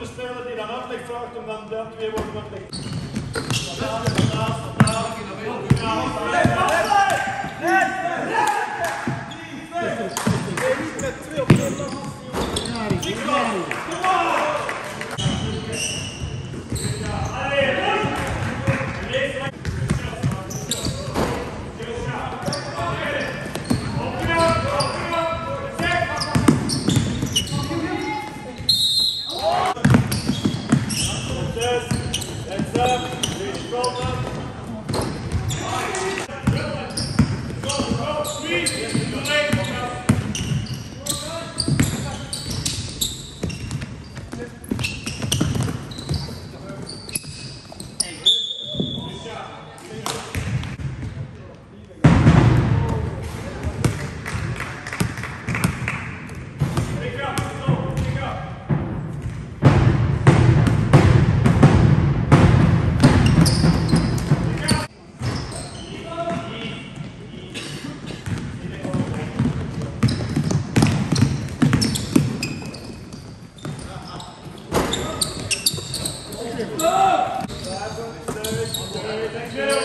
een bestellen die dan uitleg vraagt om dan duim twee woorden met licht. Vandaag, vandaag, ja, vandaag, vandaag, vandaag, Thank you.